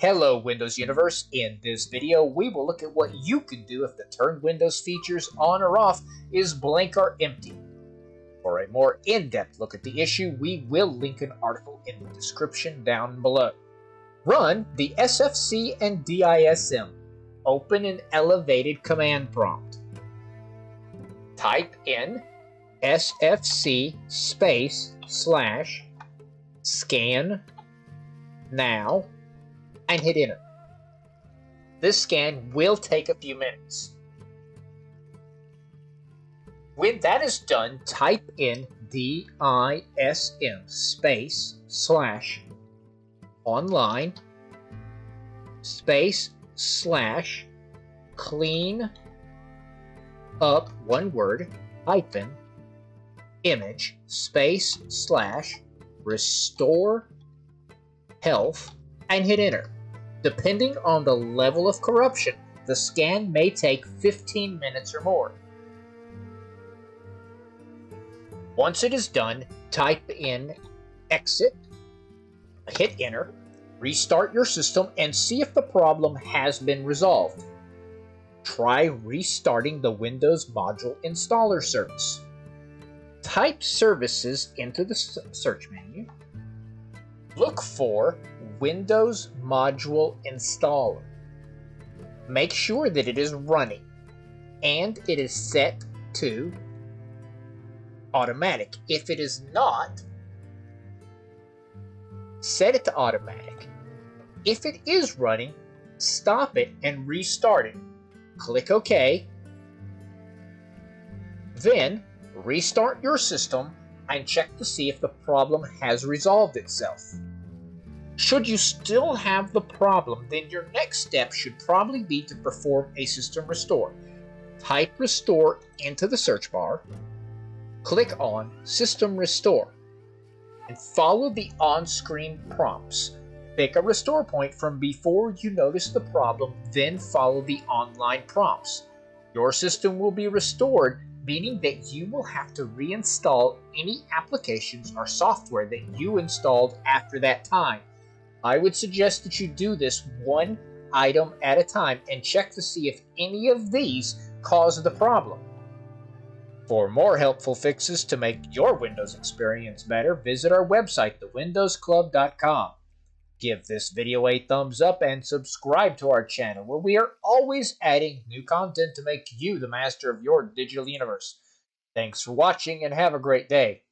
Hello Windows Universe, in this video we will look at what you can do if the Turn Windows features on or off is blank or empty. For a more in-depth look at the issue, we will link an article in the description down below. Run the SFC and DISM. Open an elevated command prompt. Type in sfc space slash scan now and hit enter. This scan will take a few minutes. When that is done, type in DISM space slash online space slash clean up one word hyphen image space slash restore health and hit enter. Depending on the level of corruption, the scan may take 15 minutes or more. Once it is done, type in exit, hit enter, restart your system, and see if the problem has been resolved. Try restarting the Windows Module Installer service. Type services into the search menu. Look for Windows Module Installer. Make sure that it is running and it is set to automatic. If it is not, set it to automatic. If it is running, stop it and restart it. Click OK. Then restart your system and check to see if the problem has resolved itself. Should you still have the problem, then your next step should probably be to perform a system restore. Type restore into the search bar, click on System Restore, and follow the on-screen prompts. Pick a restore point from before you notice the problem, then follow the online prompts. Your system will be restored, meaning that you will have to reinstall any applications or software that you installed after that time. I would suggest that you do this one item at a time and check to see if any of these cause the problem. For more helpful fixes to make your Windows experience better, visit our website, thewindowsclub.com. Give this video a thumbs up and subscribe to our channel where we are always adding new content to make you the master of your digital universe. Thanks for watching and have a great day.